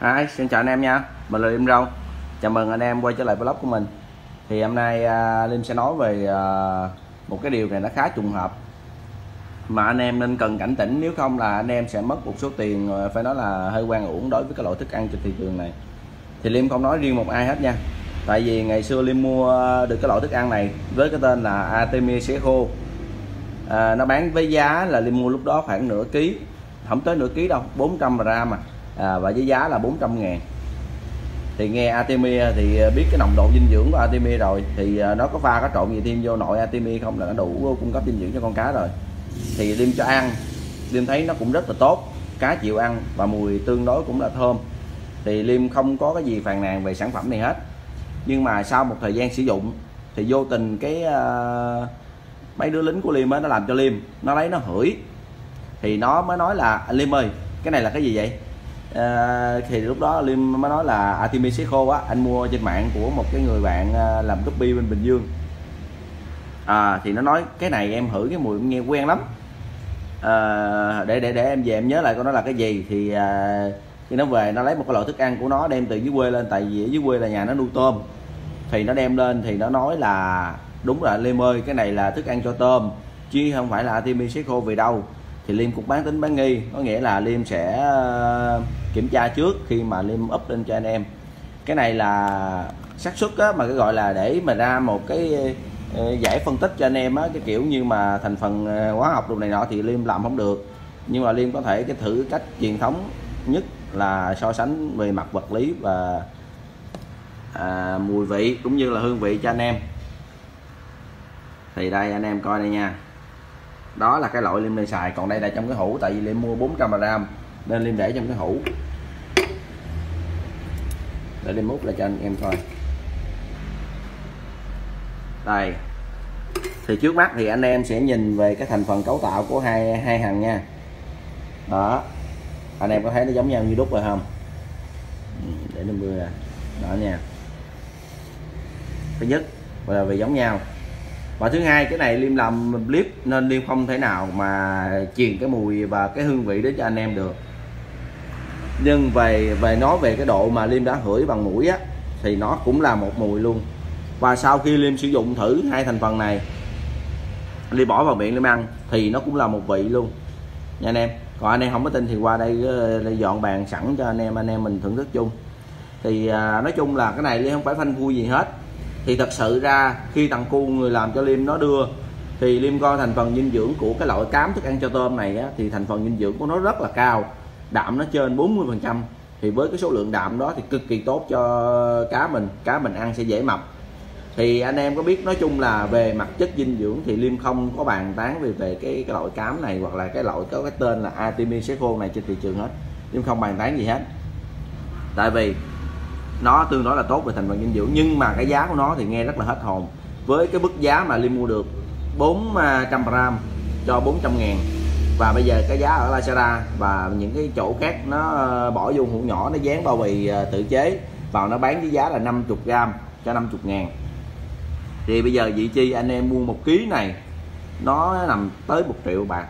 Hi, xin chào anh em nha. Mình là Liêm Râu. Chào mừng anh em quay trở lại vlog của mình. Thì hôm nay à, uh, Liêm sẽ nói về uh, một cái điều này nó khá trùng hợp. Mà anh em nên cần cảnh tỉnh Nếu không là anh em sẽ mất một số tiền à, Phải nói là hơi quan uổng đối với cái loại thức ăn trên thị trường này. Thì Liêm không nói riêng một ai hết nha. Tại vì ngày xưa Liêm mua được cái loại thức ăn này Với cái tên là Artemia xé khô. À, Nó bán với giá là Liêm mua lúc đó khoảng nửa ký Không tới nửa ký đâu 400 gram à à, và với giá là 400 ngàn. Thì nghe Artemia thì biết cái nồng độ dinh dưỡng của Artemia rồi. Thì à, nó có pha có trộn gì thêm vô nội Artemia không? Là nó đủ cung cấp dinh dưỡng cho con cá rồi. Thì đem cho ăn. Đem thấy nó cũng rất là tốt. Cá chịu ăn và mùi tương đối cũng là thơm. Thì Liêm không có cái gì phàn nàn về sản phẩm này hết. Nhưng mà sau một thời gian sử dụng thì vô tình cái uh, mấy đứa lính của Liêm nó làm cho Liêm nó lấy nó hửi. Thì nó mới nói là Liêm ơi cái này là cái gì vậy? À, thì lúc đó Liêm mới nói là à, Artemis khô á anh mua trên mạng của một cái người bạn ờ, làm copy bên Bình Dương. À, thì nó nói cái này em hử cái mùi nghe quen lắm. À, để để để em về em nhớ lại con nó là cái gì. Thì à, khi nó về nó lấy một cái loại thức ăn của nó đem từ dưới quê lên tại vì ở dưới quê là nhà nó nuôi tôm. Thì nó đem lên thì nó nói là đúng là Liêm ơi cái này là thức ăn cho tôm chứ không phải là Artemis khô về đâu. Thì liêm cũng bán tính bán nghi có nghĩa là liêm sẽ kiểm tra trước khi mà liêm up lên cho anh em. Cái này là xác suất á, mà cái gọi là để mà ra một cái ờ, giải phân tích cho anh em á cái kiểu như mà thành phần ờ, hóa học đồ này nọ thì liêm làm không được. Nhưng mà liêm có thể cái thử cách truyền thống nhất là so sánh về mặt vật lý và à, mùi vị cũng như là hương vị cho anh em. Thì đây anh em coi đây nha. Đó là cái loại liêm đang xài. Còn đây là trong cái hũ tại vì liêm mua 400 gram nên liêm để trong cái hũ. Để liêm múc lại cho anh em coi. Đây. Thì trước mắt thì anh em sẽ nhìn về cái thành phần cấu tạo của hai hai hàng nha. Đó. Anh em có thấy nó giống nhau như đúc rồi không? Ừ, để nó mưa. Đó nha. Thứ nhất là về giống nhau. Và thứ hai, cái này liêm làm clip nên liêm không thể nào mà truyền cái mùi và cái hương vị đến cho anh em được nhưng về về nói về cái độ mà liêm đã hửi bằng mũi á thì nó cũng là một mùi luôn. Và sau khi liêm sử dụng thử hai thành phần này liêm bỏ vào miệng liêm ăn thì nó cũng là một vị luôn. Nha anh em còn anh em không có tin thì qua đây, ờ, đây dọn bàn sẵn cho anh em anh em mình thưởng thức chung. Thì à, nói chung là cái này liêm không phải phanh vui gì hết. Thì thật sự ra khi thằng cu người làm cho liêm nó đưa thì liêm coi thành phần dinh dưỡng của cái loại cám thức ăn cho tôm này á, thì thành phần dinh dưỡng của nó rất là cao đạm nó trên 40 phần trăm, thì với cái số lượng đạm đó thì cực kỳ tốt cho cá mình cá mình ăn sẽ dễ mập. Thì anh em có biết nói chung là về mặt chất dinh dưỡng thì liêm không có bàn tán về về cái cái loại cám này hoặc là cái loại có cái tên là artemis seco này trên thị trường hết. Liêm không bàn tán gì hết. Tại vì nó tương đối là tốt về thành phần dinh dưỡng, nhưng mà cái giá của nó thì nghe rất là hết hồn. Với cái mức giá mà Liêm mua được 400 à, gram cho 400 ngàn và bây giờ cái giá ở Lazada và những cái chỗ khác nó ờ, bỏ vô hũ nhỏ nó dán bao bì ờ, tự chế vào nó bán với giá là 50 gram cho 50 ngàn. Thì bây giờ vị chi anh em mua một ký này nó nằm tới một triệu bạc.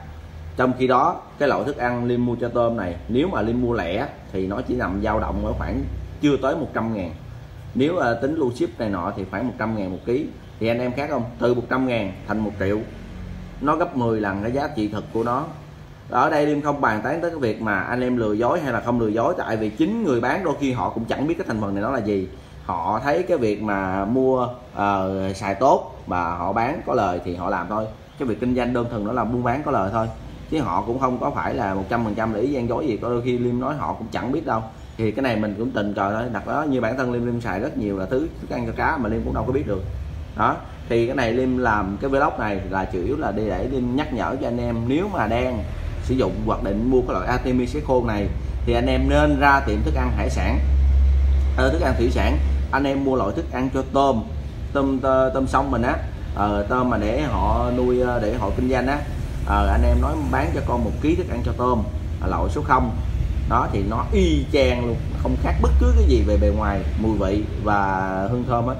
Trong khi đó cái loại thức ăn Liêm mua cho tôm này nếu mà Liêm mua lẻ thì nó chỉ nằm dao động ở khoảng chưa tới 100 ngàn. Nếu uh, tính lưu ship này nọ thì khoảng 100 ngàn một ký. Thì anh em khác không? Từ 100 ngàn thành 1 triệu nó gấp 10 lần cái giá trị thực của nó. Ở đây em không bàn tán tới cái việc mà anh em lừa dối hay là không lừa dối tại vì chính người bán đôi khi họ cũng chẳng biết cái thành phần này nó là gì. Họ thấy cái việc mà mua uh, xài tốt và họ bán có lời thì họ làm thôi. Cái việc kinh doanh đơn thuần nó là buôn bán có lời thôi. Chứ họ cũng không có phải là 100% để ý gian dối gì. Có đôi khi liêm nói họ cũng chẳng biết đâu. Thì cái này mình cũng tình cờ thôi. Đặt đó như bản thân liêm liêm xài rất nhiều là thứ thức ăn cho cá mà liêm cũng đâu có biết được. Đó thì cái này liêm làm cái vlog này là chủ yếu là để để liêm nhắc nhở cho anh em nếu mà đang sử dụng hoặc định mua cái loại Artemis khô này thì anh em nên ra tiệm thức ăn hải sản. Ờ, thức ăn thủy sản. Anh em mua loại thức ăn cho tôm tôm tôm sông mình á. Ờ, tôm mà để họ nuôi ờ, để họ kinh doanh á. Ờ, anh em nói bán cho con một ký thức ăn cho tôm à, loại số 0 đó thì nó y chang luôn không khác bất cứ cái gì về bề ngoài mùi vị và hương thơm á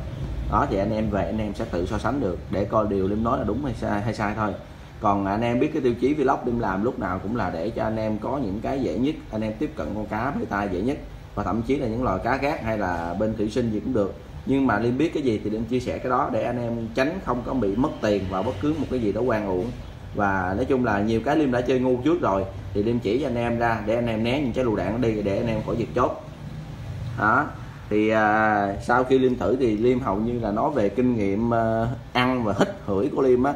đó. thì anh em về, anh em sẽ tự so sánh được để coi điều liêm nói là đúng hay sai hay sai thôi. Còn anh em biết cái tiêu chí vlog liêm làm lúc nào cũng là để cho anh em có những cái dễ nhất, anh em tiếp cận con cá với tay dễ nhất, và thậm chí là những loài cá khác hay là bên thủy sinh gì cũng được. Nhưng mà liêm biết cái gì thì liêm chia sẻ cái đó để anh em tránh không có bị mất tiền vào bất cứ một cái gì đó quan uổng. Và nói chung là nhiều cái liêm đã chơi ngu trước rồi, thì liêm chỉ cho anh em ra để anh em né những cái lựu đạn đi để anh em khỏi giật chốt. Đó thì à, sau khi liêm thử thì liêm hầu như là nói về kinh nghiệm à, ăn và hít hửi của liêm á.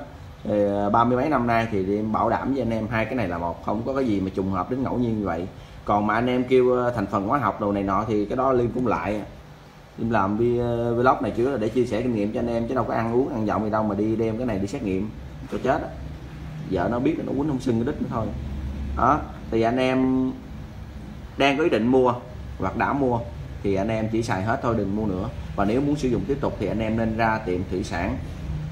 À, ba mươi mấy năm nay thì liêm bảo đảm với anh em hai cái này là một không có cái gì mà trùng hợp đến ngẫu nhiên như vậy. Còn mà anh em kêu à, thành phần hóa học đồ này nọ thì cái đó liêm cũng lại. Liêm làm à, vlog này chứ là để chia sẻ kinh nghiệm cho anh em chứ đâu có ăn uống ăn giọng gì đâu mà đi đem cái này đi xét nghiệm cho chết vợ nó biết là nó quýnh không sưng cái đít nữa thôi. Đó thì anh em đang có ý định mua hoặc đã mua thì anh em chỉ xài hết thôi đừng mua nữa. Và nếu muốn sử dụng tiếp tục thì anh em nên ra tiệm thủy sản.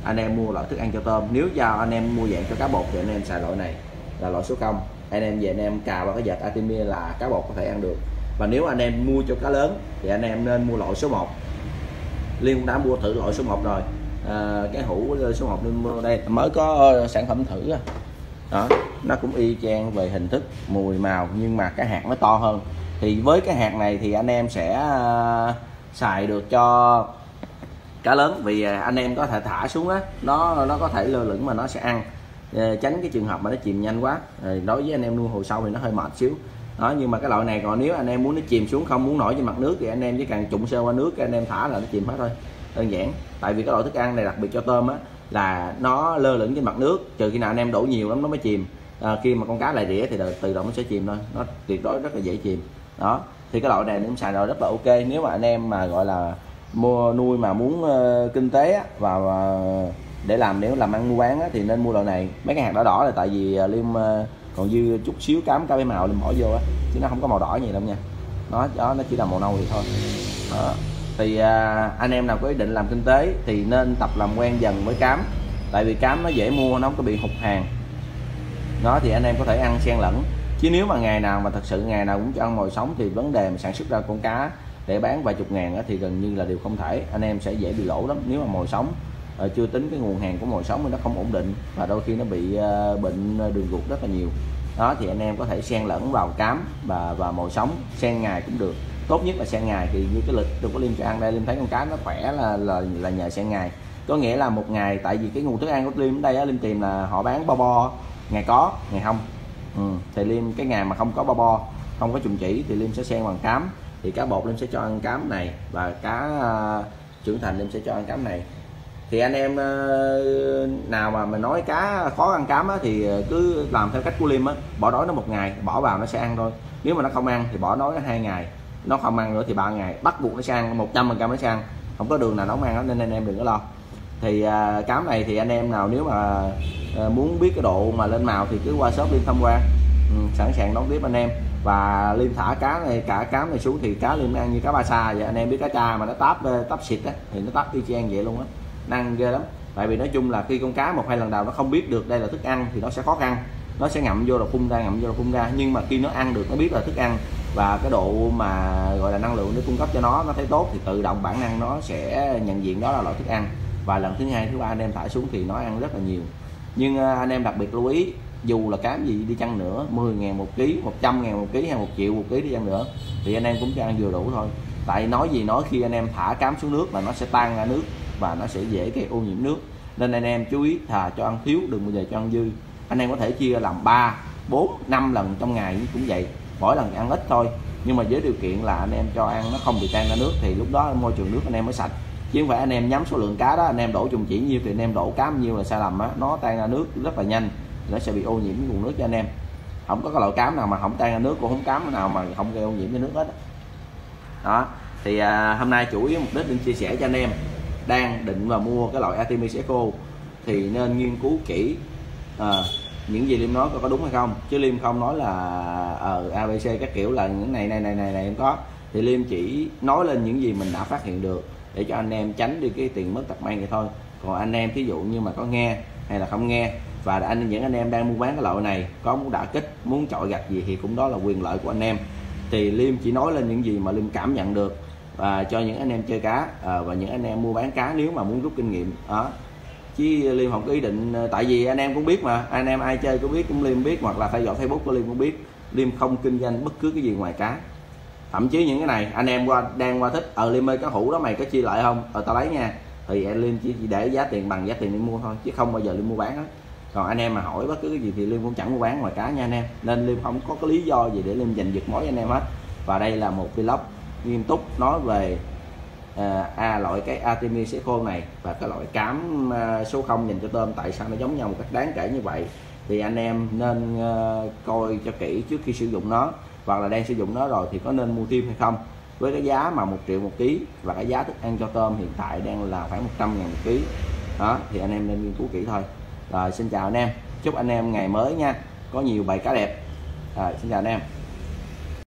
Anh em mua loại thức ăn cho tôm. Nếu giao anh em mua dạng cho cá bột thì anh em xài loại này là loại số 0 anh em về anh em cào vào cái vệt Artemia là cá bột có thể ăn được. Và nếu anh em mua cho cá lớn thì anh em nên mua loại số 1 Liên cũng đã mua thử loại số 1 rồi. À, cái hũ số 1 Liên mua đây. Mới có ờ, sản phẩm thử à. đó nó cũng y chang về hình thức mùi màu nhưng mà cái hạt nó to hơn thì với cái hạt này thì anh em sẽ ờ, xài được cho cá lớn. Vì ờ, anh em có thể thả xuống á nó nó có thể lơ lửng mà nó sẽ ăn. Ờ, tránh cái trường hợp mà nó chìm nhanh quá. Đối với anh em nuôi hồ sâu thì nó hơi mệt xíu. Đó nhưng mà cái loại này còn nếu anh em muốn nó chìm xuống không muốn nổi trên mặt nước thì anh em chỉ cần trụng sơ qua nước anh em thả là nó chìm hết thôi. Đơn giản. Tại vì cái loại thức ăn này đặc biệt cho tôm á là nó lơ lửng trên mặt nước. Trừ khi nào anh em đổ nhiều lắm nó mới chìm. À, khi mà con cá lại rỉa thì tự động nó sẽ chìm thôi. Nó tuyệt đối rất là dễ chìm đó thì cái loại này cũng xài rồi rất là ok. Nếu mà anh em mà gọi là mua nuôi mà muốn uh, kinh tế á, và uh, ờ, để làm nếu làm ăn mua bán á, thì nên mua loại này. Mấy cái hạt đỏ đỏ là tại vì uh, liêm uh, còn dư chút xíu cám cá màu liêm bỏ vô á chứ nó không có màu đỏ gì đâu nha. Nó đó nó chỉ là màu nâu thì thôi. Đó. thì uh, anh em nào có ý định làm kinh tế thì nên tập làm quen dần với cám. Tại vì cám nó dễ mua nó không có bị hụt hàng. Nó thì anh em có thể ăn xen lẫn chứ nếu mà ngày nào mà thật sự ngày nào cũng cho ăn mồi sống thì vấn đề mà sản xuất ra con cá để bán vài chục ngàn thì gần như là điều không thể. Anh em sẽ dễ bị lỗ lắm. Nếu mà mồi sống ờ, chưa tính cái nguồn hàng của mồi sống thì nó không ổn định và đôi khi nó bị ờ, bệnh ờ, đường ruột rất là nhiều. Đó thì anh em có thể xen lẫn vào cám và và mồi sống xen ngày cũng được. Tốt nhất là xen ngày thì như cái lịch tôi có liên cho ăn đây liêm thấy con cá nó khỏe là là là nhờ xen ngày. Có nghĩa là một ngày tại vì cái nguồn thức ăn của liêm ở đây á, liêm tìm là họ bán bo bo ngày có ngày không ừ. thì liêm cái ngày mà không có bo bo không có trùng chỉ thì liêm sẽ xen bằng cám. Thì cá bột liêm sẽ cho ăn cám này và cá uh, trưởng thành liêm sẽ cho ăn cám này. Thì anh em uh, nào mà mình nói cá khó ăn cám á, thì ờ, cứ làm theo cách của liêm á bỏ đói nó một ngày bỏ vào nó sẽ ăn thôi. Nếu mà nó không ăn thì bỏ đói nó hai ngày nó không ăn nữa thì ba ngày. Bắt buộc nó sẽ ăn một trăm phần trăm nó sẽ ăn. Không có đường nào nó không ăn nên anh em đừng có lo. Thì uh, cám này thì anh em nào nếu mà à, muốn biết cái độ mà lên màu thì cứ qua shop liêm tham quan. Ừ, sẵn sàng đón tiếp anh em. Và liêm thả cá này cả cám này xuống thì cá liêm ăn như cá ba sa vậy. Anh em biết cá cha mà nó táp ờ, táp xịt á thì nó táp y chang vậy luôn á. Năng ghê lắm. Tại vì nói chung là khi con cá một hai lần đầu nó không biết được đây là thức ăn thì nó sẽ khó khăn. Nó sẽ ngậm vô là phun ra ngậm vô là phun ra. Nhưng mà khi nó ăn được nó biết là thức ăn. Và cái độ mà gọi là năng lượng để cung cấp cho nó nó thấy tốt thì tự động bản năng nó sẽ nhận diện đó là loại thức ăn. Và lần thứ hai thứ ba anh em thả xuống thì nó ăn rất là nhiều nhưng à, anh em đặc biệt lưu ý, dù là cám gì đi chăng nữa 10 ngàn một ký 100 ngàn một ký hay một triệu một ký đi chăng nữa, thì anh em cũng cho ăn vừa đủ thôi. Tại nói gì nói khi anh em thả cám xuống nước là nó sẽ tan ra nước và nó sẽ dễ gây ô nhiễm nước. Nên anh em chú ý thà cho ăn thiếu, đừng bao giờ cho ăn dư. Anh em có thể chia làm 3 4 5 lần trong ngày cũng vậy, mỗi lần ăn ít thôi. Nhưng mà với điều kiện là anh em cho ăn nó không bị tan ra nước thì lúc đó môi trường nước anh em mới sạch chứ không phải anh em nhắm số lượng cá đó anh em đổ trùng chỉ nhiêu thì anh em đổ cá nhiêu là sai lầm á nó tan ra nước rất là nhanh nó sẽ bị ô nhiễm cái nguồn nước cho anh em. Không có cái loại cám nào mà không tan ra nước cũng không cám nào mà không gây ô nhiễm cho nước hết đó, đó. thì à, hôm nay chủ yếu mục đích định chia sẻ cho anh em đang định và mua cái loại Artemis Eco thì nên nghiên cứu kỹ à, những gì Liêm nói có đúng hay không. Chứ Liêm không nói là ở ờ, ABC các kiểu là những này này này này này không có. Thì Liêm chỉ nói lên những gì mình đã phát hiện được để cho anh em tránh đi cái tiền mất tật mang vậy thôi. Còn anh em thí dụ như mà có nghe hay là không nghe và anh những anh em đang mua bán cái loại này có muốn đả kích muốn chọi gạch gì thì cũng đó là quyền lợi của anh em. Thì liêm chỉ nói lên những gì mà liêm cảm nhận được và cho những anh em chơi cá à, và những anh em mua bán cá nếu mà muốn rút kinh nghiệm đó. Chứ liêm không có ý định à, tại vì anh em cũng biết mà anh em ai chơi cũng biết cũng liêm biết hoặc là theo dõi facebook của liêm cũng biết. Liêm không kinh doanh bất cứ cái gì ngoài cá thậm chí những cái này anh em qua đang qua thích. Ờ, Ở liêm ơi cái hũ đó mày có chia lại không? Ờ tao lấy nha. Thì em liêm chỉ, để giá tiền bằng giá tiền đi mua thôi chứ không bao giờ liêm mua bán hết. Còn anh em mà hỏi bất cứ cái gì thì liêm cũng chẳng mua bán ngoài cá nha anh em. Nên liêm không có cái lý do gì để liêm giành giật mối anh em hết. Và đây là một vlog nghiêm túc nói về à, à, loại cái Artemis sẽ khô này và cái loại cám à, số 0 dành cho tôm. Tại sao nó giống nhau một cách đáng kể như vậy? Thì anh em nên à, coi cho kỹ trước khi sử dụng nó hoặc là đang sử dụng nó rồi thì có nên mua thêm hay không. Với cái giá mà một triệu một ký và cái giá thức ăn cho tôm hiện tại đang là khoảng 100 ngàn một ký. Đó, thì anh em nên nghiên cứu kỹ thôi. Rồi, xin chào anh em. Chúc anh em ngày mới nha. Có nhiều bài cá đẹp. Rồi, xin chào anh em.